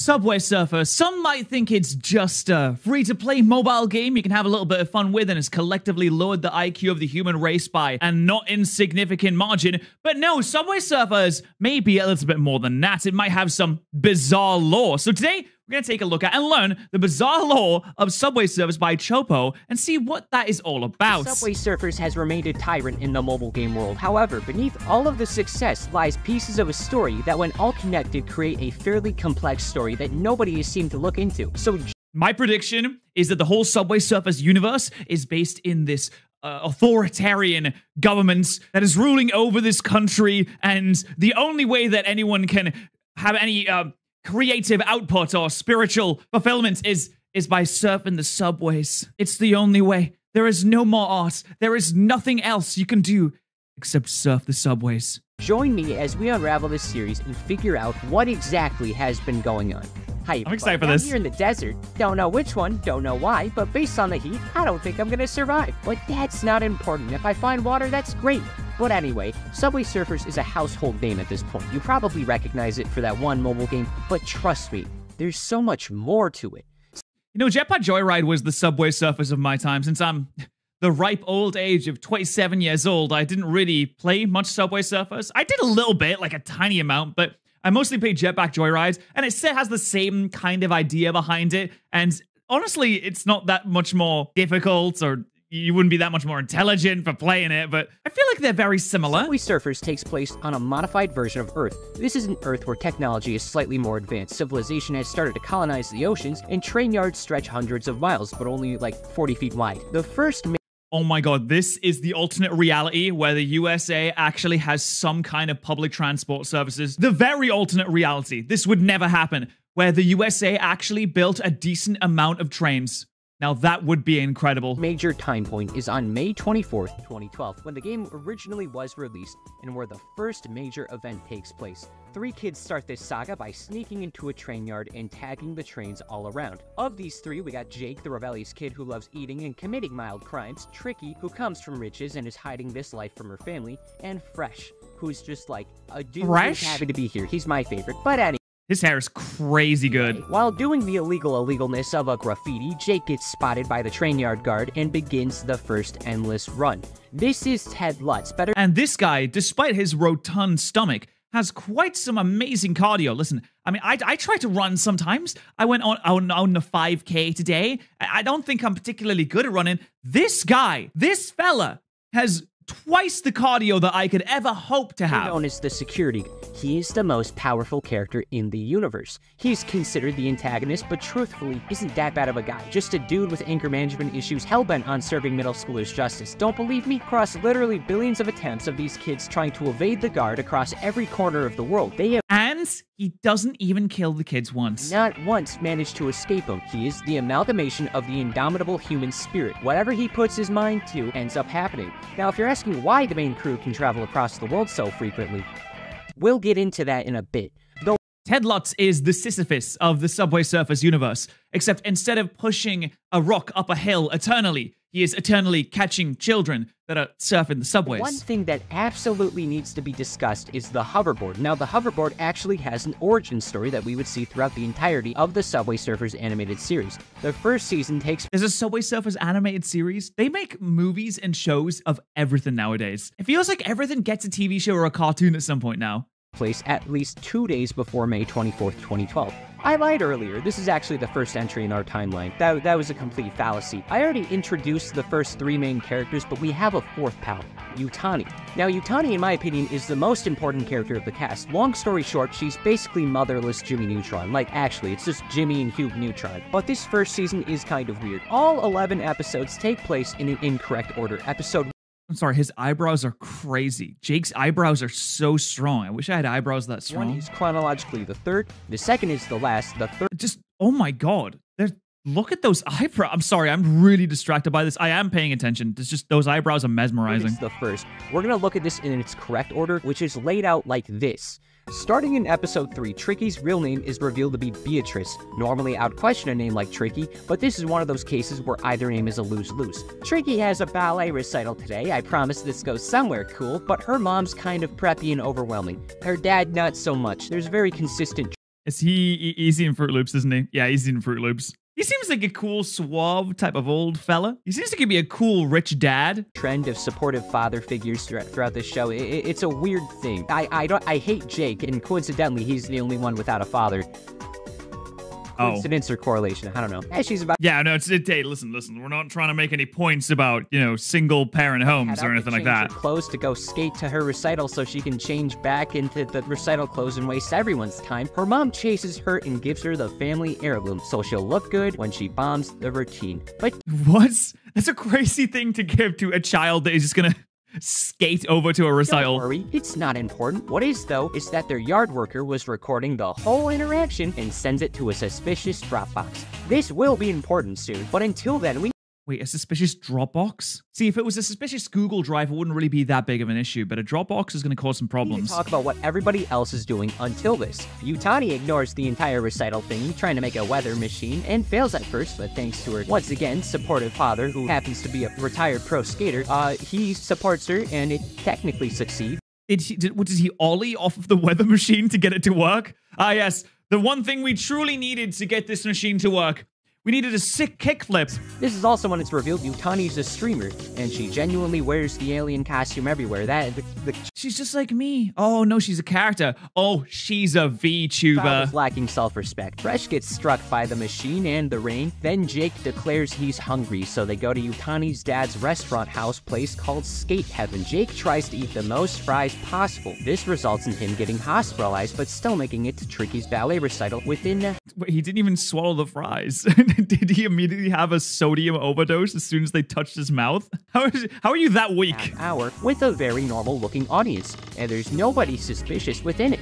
Subway Surfer. Some might think it's just a free to play mobile game you can have a little bit of fun with and has collectively lowered the IQ of the human race by a not insignificant margin. But no, Subway Surfers may be a little bit more than that. It might have some bizarre lore. So today, we're going to take a look at and learn the bizarre lore of Subway Surfers by Chopo and see what that is all about. Subway Surfers has remained a tyrant in the mobile game world. However, beneath all of the success lies pieces of a story that, when all connected, create a fairly complex story that nobody has seemed to look into. So, my prediction is that the whole Subway Surfers universe is based in this uh, authoritarian government that is ruling over this country, and the only way that anyone can have any uh, creative output or spiritual fulfillment is is by surfing the subways. It's the only way. There is no more art. There is nothing else you can do except surf the subways. Join me as we unravel this series and figure out what exactly has been going on. Hi, I'm excited for this. Here in the desert, don't know which one, don't know why, but based on the heat, I don't think I'm gonna survive. But that's not important. If I find water, that's great. But anyway, Subway Surfers is a household name at this point. You probably recognize it for that one mobile game, but trust me, there's so much more to it. You know, Jetpack Joyride was the Subway Surfers of my time since I'm the ripe old age of 27 years old. I didn't really play much Subway Surfers. I did a little bit, like a tiny amount, but I mostly played Jetpack Joyride, and it still has the same kind of idea behind it. And honestly, it's not that much more difficult or you wouldn't be that much more intelligent for playing it, but I feel like they're very similar. Subway Surfers takes place on a modified version of Earth. This is an Earth where technology is slightly more advanced. Civilization has started to colonize the oceans, and train yards stretch hundreds of miles, but only like 40 feet wide. The first Oh my god, this is the alternate reality where the USA actually has some kind of public transport services. The very alternate reality. This would never happen, where the USA actually built a decent amount of trains. Now that would be incredible. Major time point is on May 24th, 2012, when the game originally was released and where the first major event takes place. Three kids start this saga by sneaking into a train yard and tagging the trains all around. Of these three, we got Jake, the rebellious kid who loves eating and committing mild crimes, Tricky, who comes from riches and is hiding this life from her family, and Fresh, who's just like a dude Fresh? who's happy to be here. He's my favorite, but anyway. His hair is crazy good. While doing the illegal illegalness of a graffiti, Jake gets spotted by the train yard guard and begins the first endless run. This is Ted Lutz, better- And this guy, despite his rotund stomach, has quite some amazing cardio. Listen, I mean, I, I try to run sometimes. I went on, on, on the 5K today. I don't think I'm particularly good at running. This guy, this fella, has twice the cardio that I could ever hope to have. Known as the security, he is the most powerful character in the universe. He's considered the antagonist, but truthfully, isn't that bad of a guy. Just a dude with anger management issues hellbent on serving middle schoolers justice. Don't believe me? Across literally billions of attempts of these kids trying to evade the guard across every corner of the world, they have and he doesn't even kill the kids once. Not once managed to escape him. He is the amalgamation of the indomitable human spirit. Whatever he puts his mind to ends up happening. Now, if you're asking why the main crew can travel across the world so frequently, we'll get into that in a bit. Though Ted Lutz is the Sisyphus of the Subway Surfers universe, except instead of pushing a rock up a hill eternally, he is eternally catching children that are surfing the subways. One thing that absolutely needs to be discussed is the hoverboard. Now, the hoverboard actually has an origin story that we would see throughout the entirety of the Subway Surfers animated series. The first season takes There's a Subway Surfers animated series. They make movies and shows of everything nowadays. It feels like everything gets a TV show or a cartoon at some point now. Place at least two days before May 24th, 2012. I lied earlier. This is actually the first entry in our timeline. That, that was a complete fallacy. I already introduced the first three main characters, but we have a fourth pal, Yutani. Now, Yutani, in my opinion, is the most important character of the cast. Long story short, she's basically motherless Jimmy Neutron. Like, actually, it's just Jimmy and Hugh Neutron. But this first season is kind of weird. All 11 episodes take place in an incorrect order. Episode I'm sorry, his eyebrows are crazy. Jake's eyebrows are so strong. I wish I had eyebrows that one strong. is chronologically the third, the second is the last, the third Just, oh my god. There's, look at those eyebrows. I'm sorry, I'm really distracted by this. I am paying attention. It's just those eyebrows are mesmerizing. the first. We're gonna look at this in its correct order, which is laid out like this. Starting in episode 3, Tricky's real name is revealed to be Beatrice. Normally, I'd question a name like Tricky, but this is one of those cases where either name is a lose lose. Tricky has a ballet recital today. I promise this goes somewhere cool, but her mom's kind of preppy and overwhelming. Her dad, not so much. There's very consistent Is he he's in Froot Loops, isn't he? Yeah, he's in Froot Loops. He seems like a cool, suave type of old fella. He seems to be a cool, rich dad. Trend of supportive father figures throughout the show. it's a weird thing. I I don't I hate Jake, and coincidentally, he's the only one without a father. Oh. coincidence or correlation. I don't know. She's about. Yeah, no, it's it, hey, listen, listen. We're not trying to make any points about you know single parent homes or anything like that. Clothes to go skate to her recital so she can change back into the recital clothes and waste everyone's time. Her mom chases her and gives her the family heirloom so she'll look good when she bombs the routine. But what? That's a crazy thing to give to a child that is just gonna skate over to a recital. Don't worry, it's not important. What is, though, is that their yard worker was recording the whole interaction and sends it to a suspicious Dropbox. This will be important soon, but until then, we Wait, a suspicious Dropbox? See, if it was a suspicious Google Drive, it wouldn't really be that big of an issue, but a Dropbox is going to cause some problems. talk about what everybody else is doing until this. Yutani ignores the entire recital thing, trying to make a weather machine, and fails at first, but thanks to her, once again, supportive father, who happens to be a retired pro skater, uh, he supports her, and it technically succeeds. Did he, did, what, did he ollie off of the weather machine to get it to work? Ah, yes. The one thing we truly needed to get this machine to work we needed a sick kickflip. This is also when it's revealed Yutani's a streamer, and she genuinely wears the alien costume everywhere. That the, the she's just like me. Oh no, she's a character. Oh, she's a VTuber. lacking self-respect. Fresh gets struck by the machine and the rain. Then Jake declares he's hungry, so they go to Yutani's dad's restaurant house place called Skate Heaven. Jake tries to eat the most fries possible. This results in him getting hospitalized, but still making it to Tricky's ballet recital within. Wait, he didn't even swallow the fries. did he immediately have a sodium overdose as soon as they touched his mouth? How is how are you that weak? Hour with a very normal looking audience, and there's nobody suspicious within it.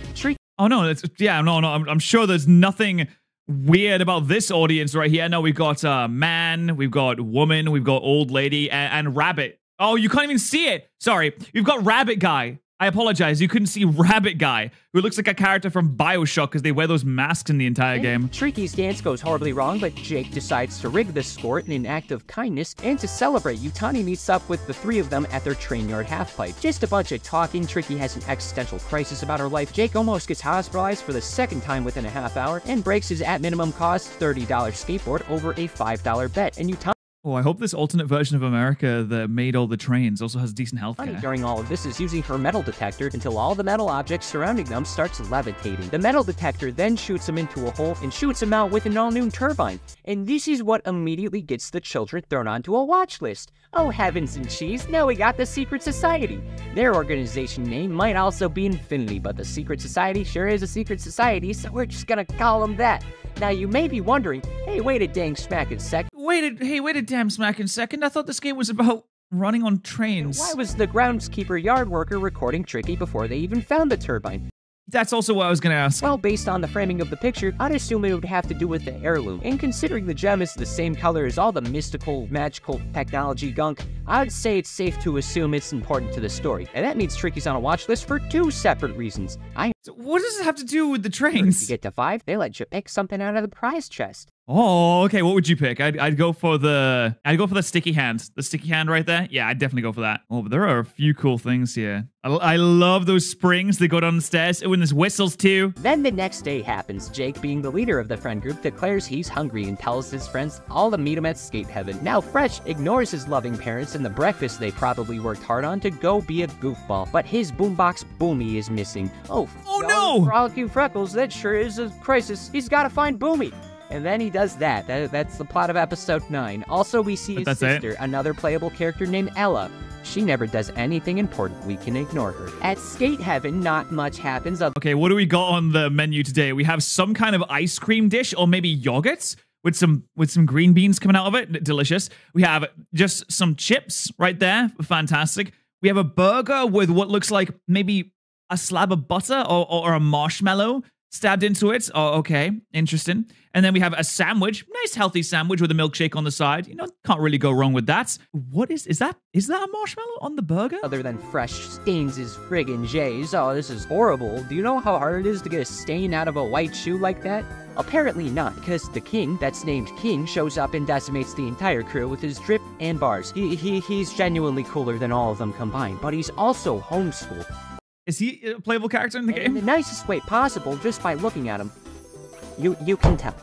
Oh no, that's yeah, no, no. I'm, I'm sure there's nothing weird about this audience right here. No, we've got uh, man, we've got woman, we've got old lady, and, and rabbit. Oh, you can't even see it. Sorry, we've got rabbit guy. I apologize. You couldn't see Rabbit Guy, who looks like a character from Bioshock because they wear those masks in the entire game. Eh, Tricky's dance goes horribly wrong, but Jake decides to rig the score in an act of kindness, and to celebrate, Yutani meets up with the three of them at their train yard halfpipe. Just a bunch of talking, Tricky has an existential crisis about her life, Jake almost gets hospitalized for the second time within a half hour, and breaks his at minimum cost $30 skateboard over a $5 bet, and Yutani Oh, I hope this alternate version of America that made all the trains also has decent health care. During all of this is using her metal detector until all the metal objects surrounding them starts levitating. The metal detector then shoots him into a hole and shoots him out with an all-new turbine. And this is what immediately gets the children thrown onto a watch list. Oh heavens and cheese, now we got the Secret Society. Their organization name might also be Infinity, but the Secret Society sure is a secret society, so we're just gonna call them that. Now you may be wondering, hey wait a dang smackin' sec. Wait a, hey wait a damn smackin' second, I thought this game was about running on trains. Why was the groundskeeper yard worker recording Tricky before they even found the turbine? That's also what I was gonna ask. Well, based on the framing of the picture, I'd assume it would have to do with the heirloom. And considering the gem is the same color as all the mystical, magical technology gunk, I'd say it's safe to assume it's important to the story. And that means Tricky's on a watch list for two separate reasons. I so what does it have to do with the trains? You get to five, they let you pick something out of the prize chest. Oh, okay. What would you pick? I'd, I'd go for the I'd go for the sticky hand. The sticky hand right there. Yeah, I'd definitely go for that. Oh, but there are a few cool things here. I, I love those springs that go down the stairs. Oh, and there's whistles too. Then the next day happens. Jake, being the leader of the friend group, declares he's hungry and tells his friends all to meet him at Skate Heaven. Now, Fresh ignores his loving parents and the breakfast they probably worked hard on to go be a goofball. But his boombox Boomy is missing. Oh, oh no! Frolicking Freckles, that sure is a crisis. He's got to find Boomy. And then he does that. that. That's the plot of episode 9. Also, we see his sister, it? another playable character named Ella. She never does anything important. We can ignore her. At Skate Heaven, not much happens. Okay, what do we got on the menu today? We have some kind of ice cream dish or maybe yogurts with some with some green beans coming out of it. Delicious. We have just some chips right there. Fantastic. We have a burger with what looks like maybe a slab of butter or, or, or a marshmallow stabbed into it. Oh, okay. Interesting. And then we have a sandwich, nice healthy sandwich with a milkshake on the side. You know, can't really go wrong with that. What is is that? Is that a marshmallow on the burger? Other than fresh stains is friggin' J's. Oh, this is horrible. Do you know how hard it is to get a stain out of a white shoe like that? Apparently not, because the king, that's named King, shows up and decimates the entire crew with his drip and bars. He, he, he's genuinely cooler than all of them combined, but he's also homeschooled. Is he a playable character in the game? In the nicest way possible, just by looking at him. You you can tell.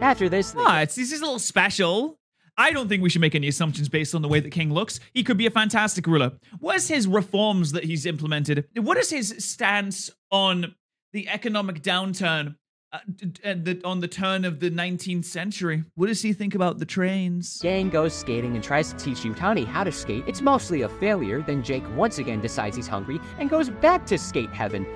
After this, Ah, it's this is a little special. I don't think we should make any assumptions based on the way that King looks. He could be a fantastic ruler. What is his reforms that he's implemented? What is his stance on the economic downturn uh, the, on the turn of the 19th century? What does he think about the trains? Gang goes skating and tries to teach Yutani how to skate. It's mostly a failure. Then Jake once again decides he's hungry and goes back to skate heaven.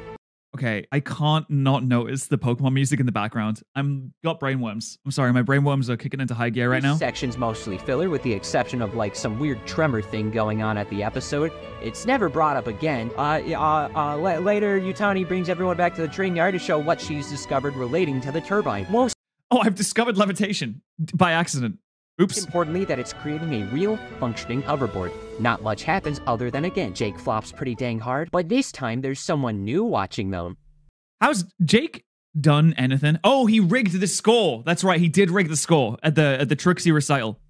Okay, I can't not notice the Pokemon music in the background. I'm got brainworms. I'm sorry, my brainworms are kicking into high gear right This now. section's mostly filler, with the exception of like some weird tremor thing going on at the episode. It's never brought up again. Uh, uh, uh la- later, Yutani brings everyone back to the train yard to show what she's discovered relating to the turbine. Most Oh, I've discovered levitation by accident. Oops. importantly, that it's creating a real, functioning hoverboard. Not much happens other than again, Jake flops pretty dang hard, but this time there's someone new watching them. How's Jake done anything? Oh, he rigged the score. That's right, he did rig the score at the at the Trixie recital.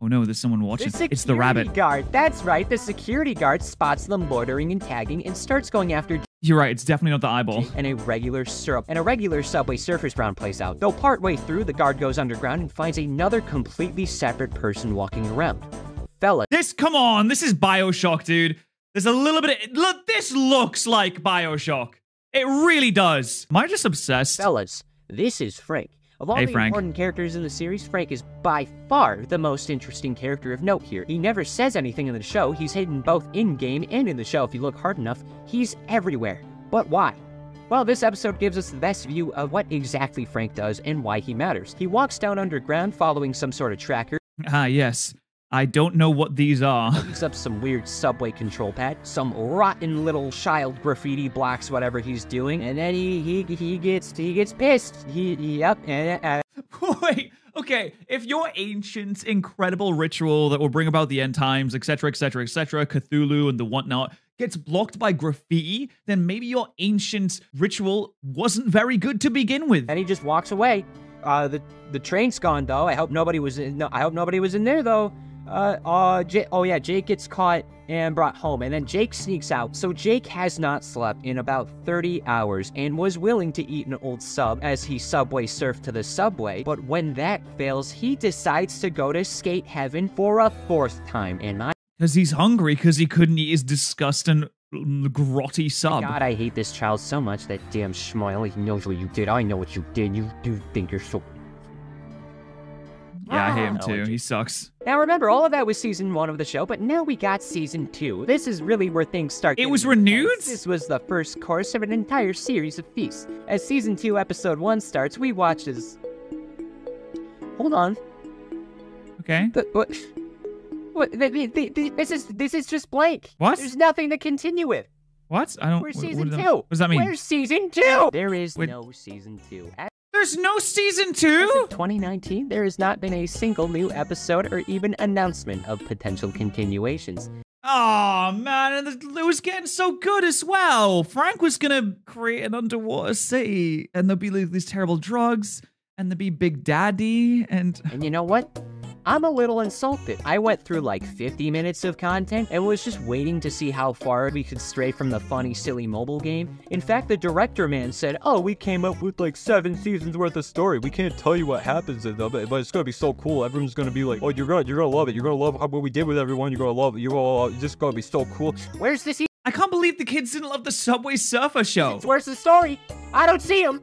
Oh no, there's someone watching. The It's the rabbit. guard. That's right. The security guard spots them loitering and tagging and starts going after You're right. It's definitely not the eyeball. and a regular syrup and a regular Subway Surfers Brown plays out. Though partway through, the guard goes underground and finds another completely separate person walking around. Fella, This, come on, this is Bioshock, dude. There's a little bit. Of, look, this looks like Bioshock. It really does. Am I just obsessed? fellas, this is Frank. Of all Hey, the Frank. important characters in the series, Frank is by far the most interesting character of note here. He never says anything in the show. He's hidden both in game and in the show if you look hard enough. He's everywhere. But why? Well, this episode gives us the best view of what exactly Frank does and why he matters. He walks down underground following some sort of tracker, Ah, yes. I don't know what these are. picks up some weird subway control pad, some rotten little child graffiti blocks whatever he's doing, and then he he, he gets he gets pissed. He, he yep, and, uh, Wait, okay. If your ancient, incredible ritual that will bring about the end times, etc., etc., etc., Cthulhu and the whatnot, gets blocked by graffiti, then maybe your ancient ritual wasn't very good to begin with. and he just walks away. Uh, the the train's gone though. I hope nobody was in. No, I hope nobody was in there though. Uh, uh, J- oh yeah, Jake gets caught and brought home, and then Jake sneaks out. So Jake has not slept in about 30 hours and was willing to eat an old sub as he subway surfed to the subway. But when that fails, he decides to go to skate heaven for a fourth time. And my Because he's hungry, because he couldn't eat his disgusting, grotty sub. God, I hate this child so much. That damn Schmoyle, he knows what you did. I know what you did. You do think you're so yeah, I hate him too. He sucks. Now remember, all of that was season one of the show, but now we got season two. This is really where things start. It getting was intense. renewed? This was the first course of an entire series of feasts. As season two, episode one starts, we watch as. Hold on. Okay. The, what? What? The, the, the, the- this is this is just blank. What? There's nothing to continue with. What? I don't. Where's what- what season that- two? What does that mean? Where's season two? There is Wait. no season two. There's no season two. 2019, there has not been a single new episode or even announcement of potential continuations. Oh man, and it was getting so good as well. Frank was gonna create an underwater city, and there'll be like, these terrible drugs, and there'll be Big Daddy, and And you know what? I'm a little insulted. I went through like 50 minutes of content and was just waiting to see how far we could stray from the funny, silly mobile game. In fact, the director man said, Oh, we came up with like seven seasons worth of story. We can't tell you what happens in them, but but it's gonna be so cool. Everyone's gonna be like, Oh, you're gonna, you're gonna love it. You're gonna love how, what we did with everyone. You're gonna love it. You're gonna, it's just gonna be so cool. Where's the season? I can't believe the kids didn't love the Subway Surfer show. Where's the story? I don't see him.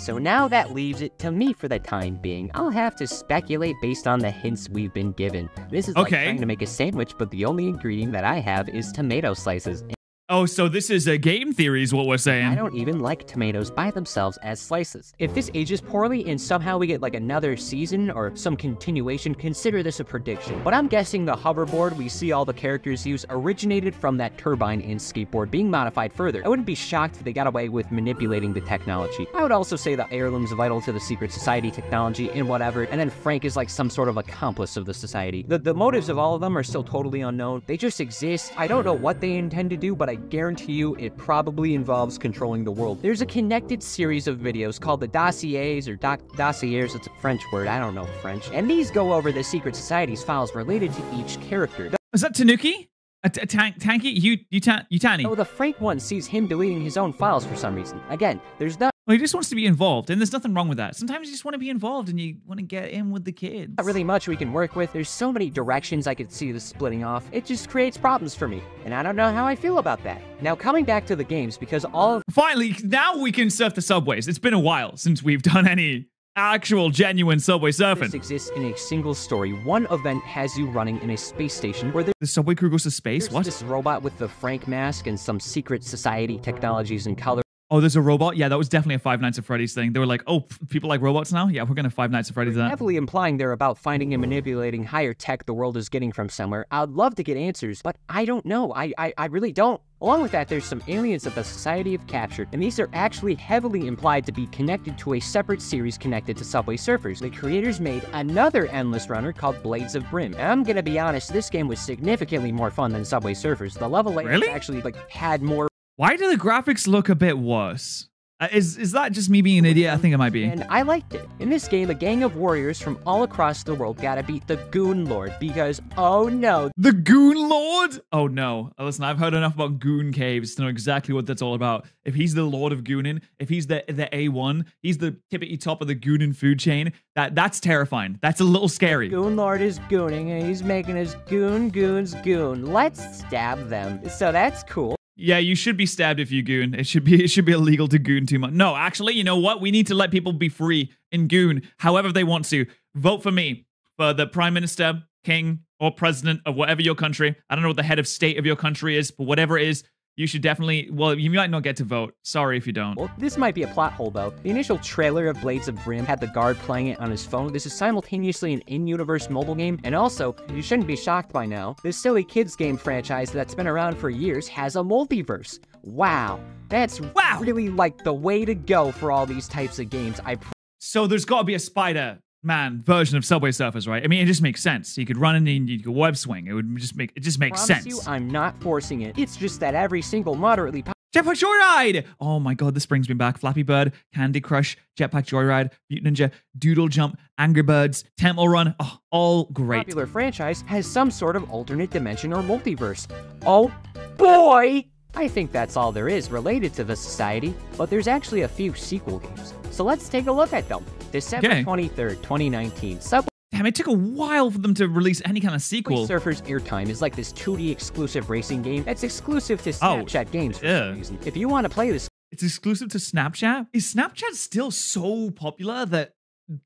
So now that leaves it to me for the time being. I'll have to speculate based on the hints we've been given. This is okay. like trying to make a sandwich, but the only ingredient that I have is tomato slices. Oh, so this is a game theory, is what we're saying. I don't even like tomatoes by themselves as slices. If this ages poorly and somehow we get like another season or some continuation, consider this a prediction. But I'm guessing the hoverboard we see all the characters use originated from that turbine in skateboard being modified further. I wouldn't be shocked if they got away with manipulating the technology. I would also say the heirloom's vital to the secret society technology and whatever, and then Frank is like some sort of accomplice of the society. The, the motives of all of them are still totally unknown. They just exist. I don't know what they intend to do, but I guarantee you it probably involves controlling the world. There's a connected series of videos called the dossiers or doc- dossiers, it's a French word, I don't know French. And these go over the secret society's files related to each character. Is that Tanuki? A, t- a tank, Tanky? You, you, ta- Yutani? So the Frank one sees him deleting his own files for some reason. Again, there's not Well, he just wants to be involved, and there's nothing wrong with that. Sometimes you just want to be involved and you want to get in with the kids. Not really much we can work with. There's so many directions I could see this splitting off. It just creates problems for me, and I don't know how I feel about that. Now, coming back to the games, because all of Finally, now we can surf the subways. It's been a while since we've done any actual genuine subway this surfing. exists in a single story, one event has you running in a space station where The subway crew goes to space? What? this robot with the Frank mask and some secret society technologies and color. Oh, there's a robot? Yeah, that was definitely a Five Nights at Freddy's thing. They were like, oh, people like robots now? Yeah, we're going to Five Nights at Freddy's that. Heavily implying they're about finding and manipulating higher tech the world is getting from somewhere. I'd love to get answers, but I don't know. I, I, I really don't. Along with that, there's some aliens that the Society have captured, and these are actually heavily implied to be connected to a separate series connected to Subway Surfers. The creators made another Endless Runner called Blades of Brim. And I'm gonna be honest, this game was significantly more fun than Subway Surfers. The level Really? actually like had more Why do the graphics look a bit worse? Uh, is is that just me being an idiot? I think it might be. And I liked it. In this game, a gang of warriors from all across the world gotta beat the Goon Lord because, oh no, The Goon Lord? Oh no. Uh, Listen, I've heard enough about Goon Caves to know exactly what that's all about. If he's the Lord of Goonin, if he's the the A1, he's the tippity top of the Goonin food chain, that that's terrifying. That's a little scary. Goon Lord is gooning and he's making his goon goons goon. Let's stab them. So that's cool. Yeah, you should be stabbed if you goon. It should be it should be illegal to goon too much. No, actually, you know what? We need to let people be free in goon however they want to. Vote for me for the prime minister, king, or president of whatever your country. I don't know what the head of state of your country is, but whatever it is, you should definitely. Well, you might not get to vote. Sorry if you don't. Well, this might be a plot hole though. The initial trailer of Blades of Brim had the guard playing it on his phone. This is simultaneously an in-universe mobile game, and also, you shouldn't be shocked by now, this silly kids game franchise that's been around for years has a multiverse. Wow. That's Wow. really like the way to go for all these types of games. I So there's got to be a Spider Man version of Subway Surfers, right? I mean, it just makes sense. You could run in and you could web swing. It would just make it just makes promise sense. you, I'm not forcing it. It's just that every single moderately Jetpack Joyride! Oh my god, this brings me back. Flappy Bird, Candy Crush, Jetpack Joyride, Mutant Ninja, Doodle Jump, Angry Birds, Temple Run. Oh, all great. popular franchise has some sort of alternate dimension or multiverse. Oh boy! I think that's all there is related to the Society, but there's actually a few sequel games. So let's take a look at them. December Okay. 23rd, 2019, Subway Damn, it took a while for them to release any kind of sequel. Surfers Airtime is like this 2D exclusive racing game that's exclusive to Oh, Snapchat games for yeah. some reason. If you want to play this It's exclusive to Snapchat. Is Snapchat still so popular that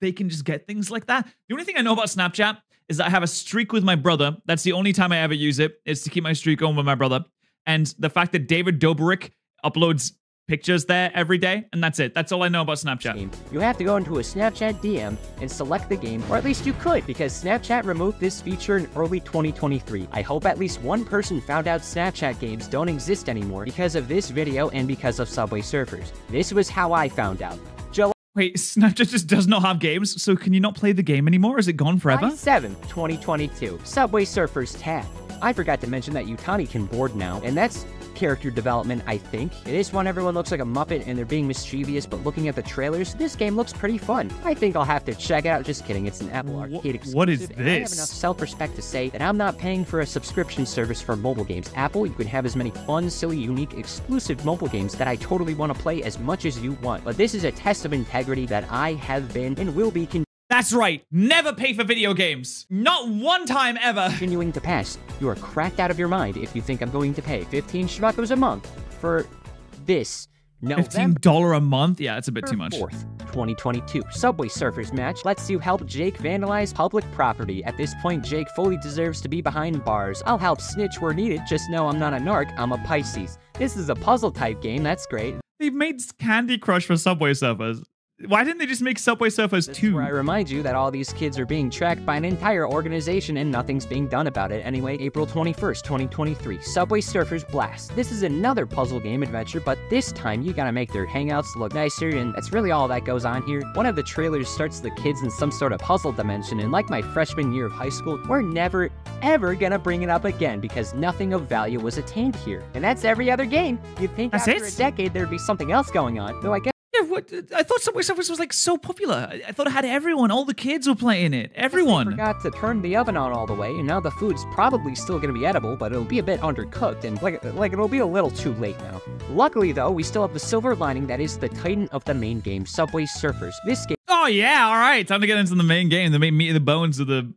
they can just get things like that? The only thing I know about Snapchat is that I have a streak with my brother. That's the only time I ever use it. it, is to keep my streak going with my brother. And the fact that David Dobrik uploads pictures there every day, and that's it. That's all I know about Snapchat. you have to go into a Snapchat DM and select the game, or at least you could, because Snapchat removed this feature in early 2023. I hope at least one person found out Snapchat games don't exist anymore because of this video and because of Subway Surfers. This was how I found out. Wait, Snapchat just does not have games, so can you not play the game anymore? Is it gone forever? 7, 2022, Subway Surfers tab. I forgot to mention that Yutani can board now, and that's character development, I think. It is one everyone looks like a Muppet and they're being mischievous, but looking at the trailers, this game looks pretty fun. I think I'll have to check it out. Just kidding, it's an Apple Arcade exclusive. what is this? I have enough self-respect to say that I'm not paying for a subscription service for mobile games. Apple, you can have as many fun, silly, unique, exclusive mobile games that I totally want to play as much as you want. But this is a test of integrity that I have been and will be That's right. Never pay for video games. Not one time ever. continuing to pass. You are cracked out of your mind if you think I'm going to pay 15 schmuckos a month for this. November $15 a month? Yeah, that's a bit too much. 4th, 2022. Subway Surfers match lets you help Jake vandalize public property. At this point, Jake fully deserves to be behind bars. I'll help snitch where needed, just know I'm not a narc, I'm a Pisces. This is a puzzle type game, that's great. They've made Candy Crush for Subway Surfers. Why didn't they just make Subway Surfers This 2? where I remind you that all these kids are being tracked by an entire organization and nothing's being done about it. Anyway, April 21st, 2023, Subway Surfers Blast. This is another puzzle game adventure, but this time you gotta make their hangouts look nicer, and that's really all that goes on here. One of the trailers starts the kids in some sort of puzzle dimension, and like my freshman year of high school, we're never, ever gonna bring it up again because nothing of value was attained here. And that's every other game. You'd think That's after it? a decade there'd be something else going on, though I guess Yeah, what? I thought Subway Surfers was like so popular. I, I thought it had everyone. All the kids were playing it. Everyone. forgot to turn the oven on all the way, and now the food's probably still gonna be edible, but it'll be a bit undercooked, and like like it'll be a little too late now. Luckily, though, we still have the silver lining that is the titan of the main game, Subway Surfers. This game. Oh yeah, all right. Time to get into the main game. The main meat of the bones of the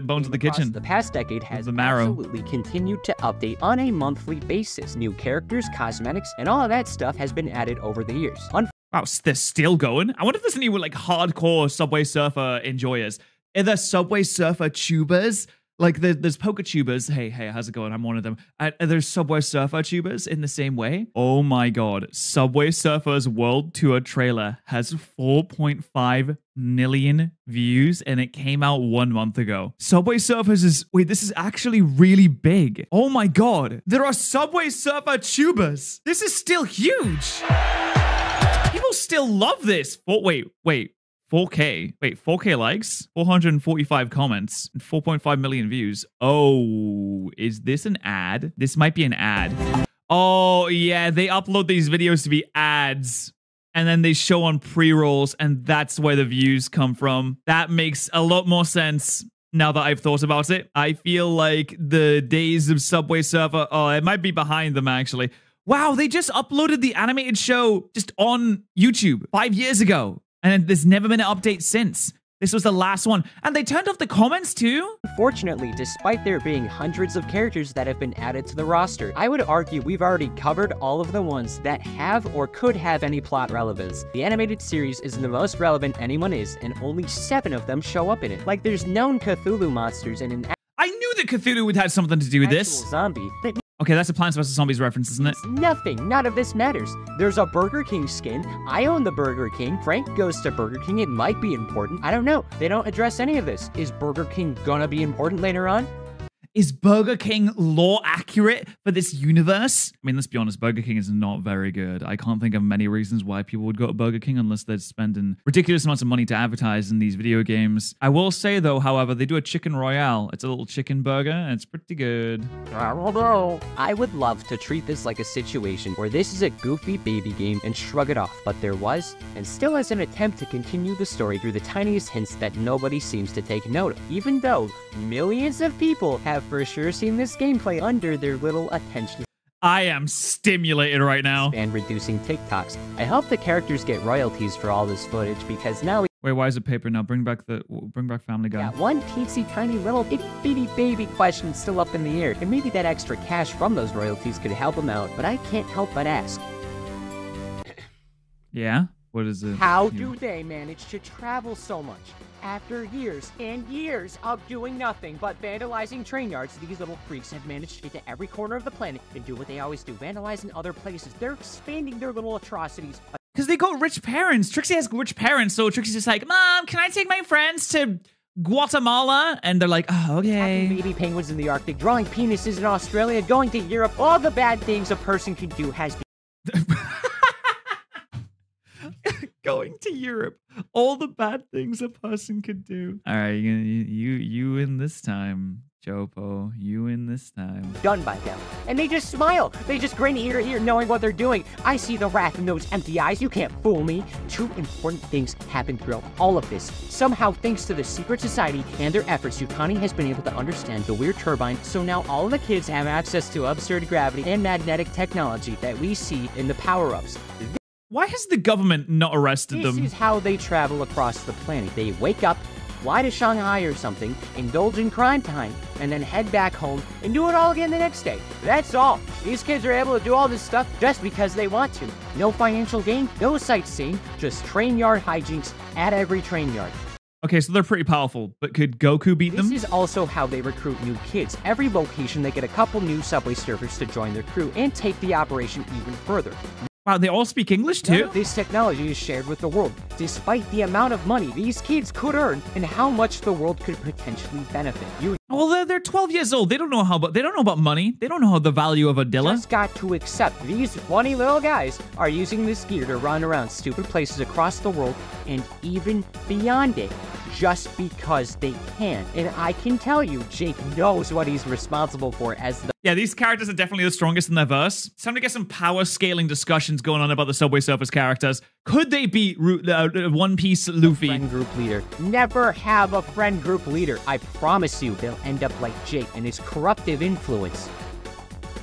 bones of the kitchen. The past decade has the marrow. absolutely continued to update on a monthly basis. New characters, cosmetics, and all of that stuff has been added over the years. Wow, they're still going. I wonder if there's any like hardcore Subway Surfer enjoyers. Are there Subway Surfer tubers? Like there, there's poker tubers. Hey, hey, how's it going? I'm one of them. Uh, are there Subway Surfer tubers in the same way? Oh my god, Subway Surfers World Tour trailer has 4.5 million views and it came out one month ago. Subway Surfers is wait, this is actually really big. Oh my god, there are Subway Surfer tubers. This is still huge. Still love this. Four, wait, wait. 4K. Wait, 4K likes, 445 comments, and 4.5 million views. Oh, is this an ad? This might be an ad. Oh, yeah, they upload these videos to be ads. And then they show on pre rolls, and that's where the views come from. That makes a lot more sense now that I've thought about it. I feel like the days of Subway Surfer, oh, it might be behind them actually. Wow, they just uploaded the animated show just on YouTube five years ago. And there's never been an update since. This was the last one. And they turned off the comments too? Unfortunately, despite there being hundreds of characters that have been added to the roster, I would argue we've already covered all of the ones that have or could have any plot relevance. The animated series is the most relevant anyone is, and only seven of them show up in it. Like there's known Cthulhu monsters and an I knew that Cthulhu would have something to do with this. zombie Okay, that's a Plants vs. Zombies reference, isn't it? nothing. None of this matters. There's a Burger King skin. I own the Burger King. Frank goes to Burger King. It might be important. I don't know. They don't address any of this. Is Burger King gonna be important later on? Is Burger King law accurate for this universe? I mean, let's be honest, Burger King is not very good. I can't think of many reasons why people would go to Burger King unless they're spending ridiculous amounts of money to advertise in these video games. I will say, though, however, they do a chicken royale. It's a little chicken burger, and it's pretty good. I don't know. I would love to treat this like a situation where this is a goofy baby game and shrug it off, but there was, and still is an attempt to continue the story through the tiniest hints that nobody seems to take note of, even though millions of people have for sure seen this gameplay under their little attention I am stimulated right now. And reducing TikToks. I hope the characters get royalties for all this footage because now we Wait, why is it paper now? Bring back the bring back Family Guy. got one teensy tiny little itty bitty baby question still up in the air, and maybe that extra cash from those royalties could help them out, but I can't help but ask. Yeah? What is it? How do they manage to travel so much? After years and years of doing nothing but vandalizing train yards, these little freaks have managed to get to every corner of the planet and do what they always do, vandalize in other places. They're expanding their little atrocities. Because they got rich parents. Trixie has rich parents, so Trixie's just like, Mom, can I take my friends to Guatemala? And they're like, oh, okay. baby penguins in the Arctic, drawing penises in Australia, going to Europe, all the bad things a person can do has been Going to Europe. All the bad things a person could do. All right, you you you win this time, Chopo. You win this time. done by them. And they just smile. They just grin ear to ear, knowing what they're doing. I see the wrath in those empty eyes. You can't fool me. Two important things happen throughout all of this. Somehow, thanks to the secret society and their efforts, Yutani has been able to understand the weird turbine. So now all the kids have access to absurd gravity and magnetic technology that we see in the power-ups. Why has the government not arrested This them? This is how they travel across the planet. They wake up, fly to Shanghai or something, indulge in crime time, and then head back home and do it all again the next day. That's all. These kids are able to do all this stuff just because they want to. No financial gain, no sightseeing, just train yard hijinks at every train yard. Okay, so they're pretty powerful, but could Goku beat This them? This is also how they recruit new kids. Every location, they get a couple new subway surfers to join their crew and take the operation even further. Wow, they all speak English None too? of This technology is shared with the world, despite the amount of money these kids could earn and how much the world could potentially benefit. You Well, they're, they're 12 years old. They don't know how, but they don't know about money. They don't know how the value of a Dilla. just got to accept these funny little guys are using this gear to run around stupid places across the world and even beyond it. just because they can. And I can tell you, Jake knows what he's responsible for as the Yeah, these characters are definitely the strongest in their verse. It's time to get some power scaling discussions going on about the Subway Surfers characters. Could they beat Ru- uh, One Piece Luffy? friend group leader. Never have a friend group leader. I promise you, they'll end up like Jake and his corruptive influence.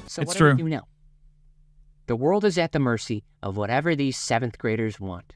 So It's what true. do we do now? The world is at the mercy of whatever these seventh graders want.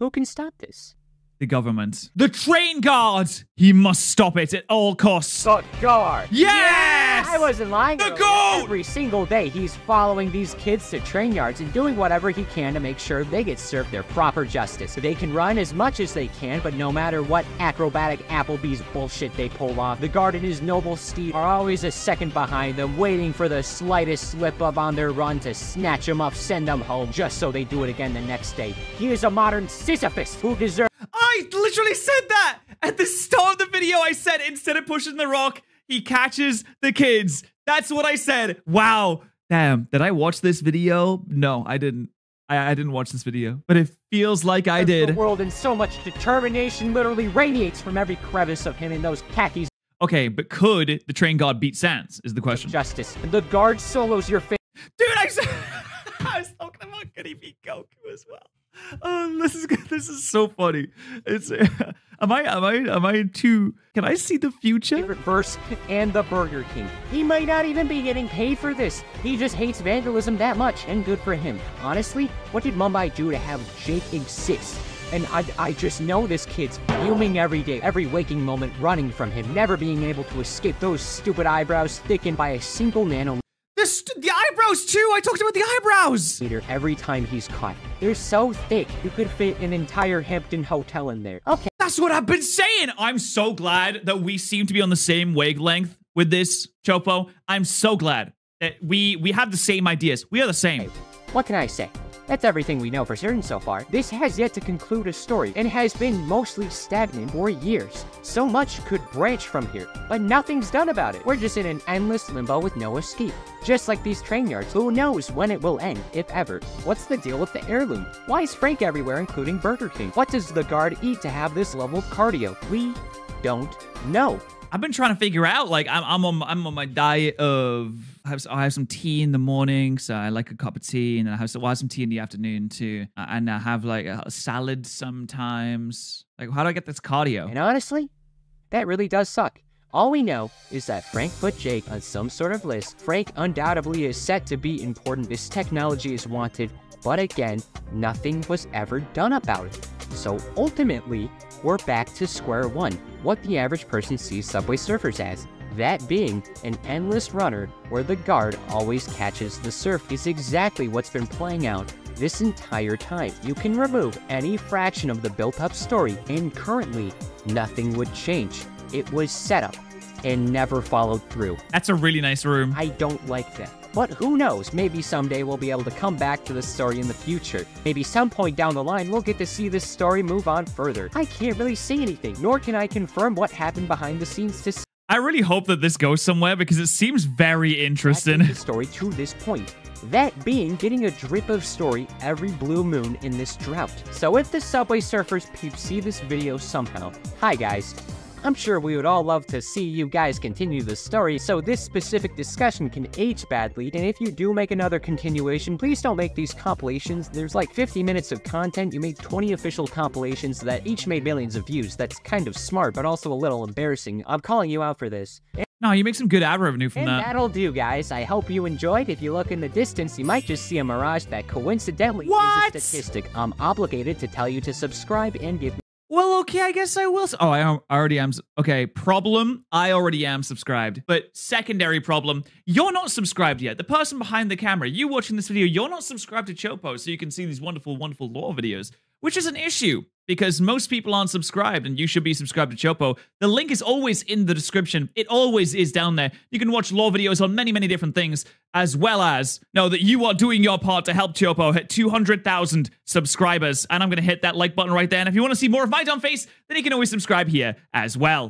Who can stop this? The government. The train guard! He must stop it at all costs. The guard. Yes! I wasn't lying. The goat! Every single day, he's following these kids to train yards and doing whatever he can to make sure they get served their proper justice. They can run as much as they can, but no matter what acrobatic Applebee's bullshit they pull off, the guard and his noble steed are always a second behind them, waiting for the slightest slip up on their run to snatch them up, send them home, just so they do it again the next day. He is a modern Sisyphus who deserves. I literally said that at the start of the video. I said instead of pushing the rock, he catches the kids. That's what I said. Wow. Damn. Did I watch this video? No, I didn't. I, I didn't watch this video, but it feels like I did. The world and so much determination literally radiates from every crevice of him in those khakis Okay, but could the train guard beat Sans? Is the question. justice. And the guard solos your face. Dude, I, I was talking about could he beat Goku as well. Oh, this is. This is so funny. It's am I am I am I too? Can I see the future? favorite verse and the Burger King. He might not even be getting paid for this. He just hates vandalism that much, and good for him. Honestly, what did Mumbai do to have Jake exist? And I, I just know this kid's fuming every day, every waking moment, running from him, never being able to escape those stupid eyebrows thickened by a single nanometer The st- the eyebrows too. I talked about the eyebrows. Peter, every time he's caught. They're so thick, you could fit an entire Hampton hotel in there. Okay. That's what I've been saying. I'm so glad that we seem to be on the same wavelength with this, Chopo. I'm so glad that we we have the same ideas. We are the same. What can I say? That's everything we know for certain so far. This has yet to conclude a story and has been mostly stagnant for years. So much could branch from here, but nothing's done about it. We're just in an endless limbo with no escape. Just like these train yards, who knows when it will end, if ever. What's the deal with the heirloom? Why is Frank everywhere, including Burger King? What does the guard eat to have this level of cardio? We don't know. I've been trying to figure out. Like I'm, I'm on I'm on my diet of have I have some tea in the morning, so I like a cup of tea, and then I have, I have some tea in the afternoon too, Uh, and I have like a salad sometimes. Like how do I get this cardio? And honestly, that really does suck. All we know is that Frank put Jake on some sort of list. Frank undoubtedly is set to be important. This technology is wanted, but again, nothing was ever done about it. So ultimately, we're back to square one. What the average person sees Subway Surfers as. That being an endless runner where the guard always catches the surf is exactly what's been playing out this entire time. You can remove any fraction of the built up story, and currently, nothing would change. It was set up and never followed through. That's a really nice room. I don't like that. But who knows, maybe someday we'll be able to come back to this story in the future. Maybe some point down the line we'll get to see this story move on further. I can't really say anything, nor can I confirm what happened behind the scenes to I really hope that this goes somewhere because it seems very interesting. the story to this point. That being getting a drip of story every blue moon in this drought. So if the Subway Surfers peeps see this video somehow, hi guys. I'm sure we would all love to see you guys continue the story, so this specific discussion can age badly, and if you do make another continuation, please don't make these compilations. There's like 50 minutes of content, you made 20 official compilations that each made millions of views. That's kind of smart, but also a little embarrassing. I'm calling you out for this. No, you make some good ad revenue from And that. that'll do, guys. I hope you enjoyed. If you look in the distance, you might just see a mirage that coincidentally What? is a statistic. I'm obligated to tell you to subscribe and give Well, okay, I guess I will. Oh, I already am. Okay, problem. I already am subscribed. But secondary problem, you're not subscribed yet. The person behind the camera, you watching this video, you're not subscribed to Chopo, so you can see these wonderful, wonderful lore videos, which is an issue because most people aren't subscribed, and you should be subscribed to Chopo. The link is always in the description. It always is down there. You can watch lore videos on many, many different things, as well as know that you are doing your part to help Chopo hit 200,000 subscribers. And I'm going to hit that like button right there. And if you want to see more of my dumb face, then you can always subscribe here as well.